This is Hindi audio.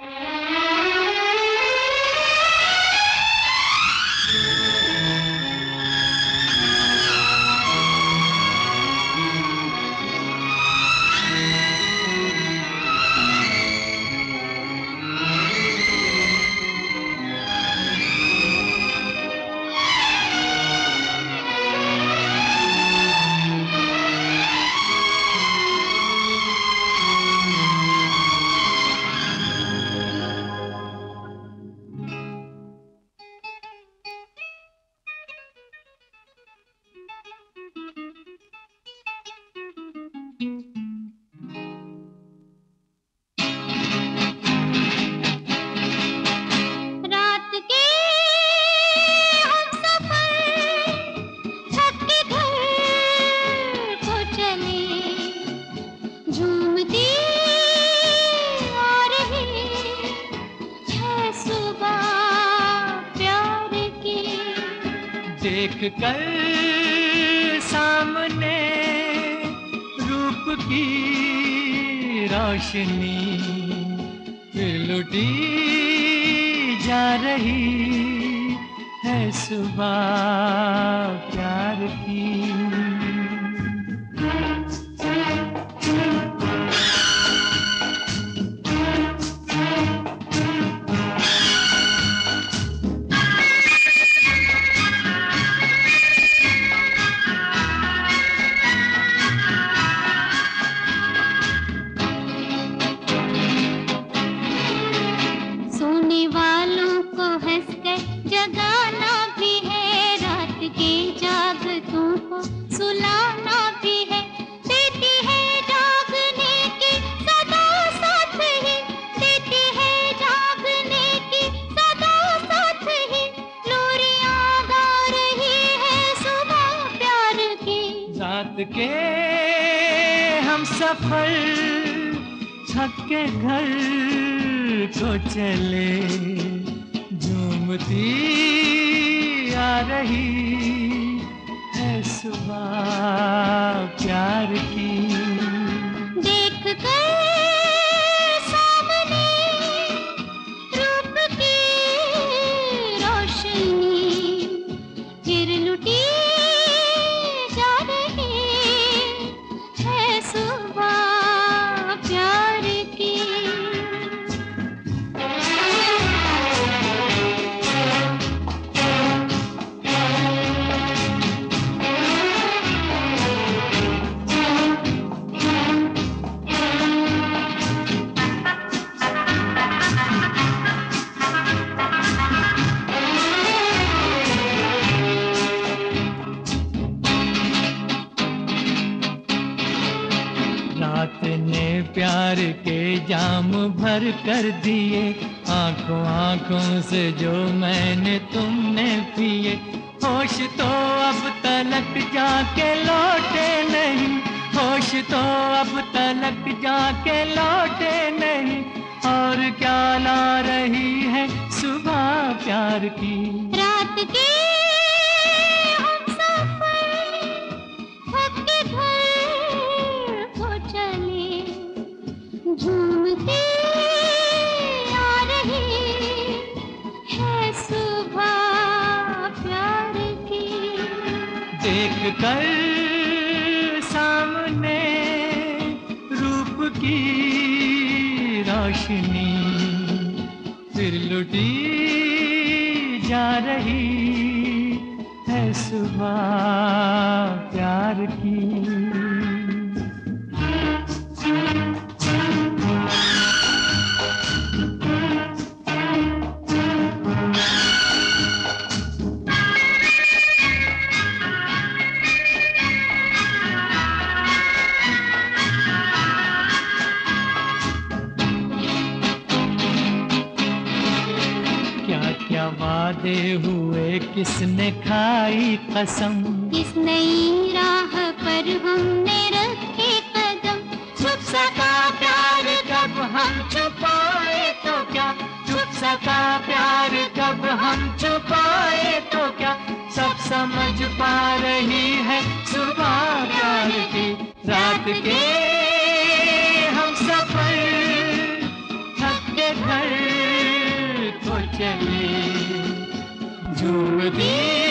Yeah. देख कर सामने रूप की रोशनी लुटी जा रही है सुबह प्यार की। के हम सफल, छत के घर को चले। झूमती आ रही है सुबह प्यार की। देख कर रात प्यार के जाम भर कर दिए। आँखों आँखों से जो मैंने तुमने पिए। होश तो अब तलक जाके लौटे नहीं। होश तो अब तलक जाके लौटे नहीं। और क्या ला रही है सुबह प्यार की? रात की कर सामने रूप की रोशनी। फिर लुटी जा रही है सुबह प्यार की। वादे हुए किसने खाई कसम? किस नई राह पर हमने रखे कदम। छुप सका प्यार कब हम छुपाए तो क्या? छुप सका प्यार कब हम छुपाए तो क्या? सब समझ पा रही है सुबह प्यार की। रात के हम सफ़र थक के घर चले to thee.